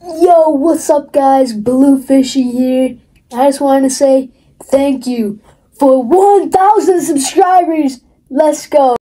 Yo, what's up, guys? Bluefishy here. I just wanted to say thank you for 1,000 subscribers. Let's go.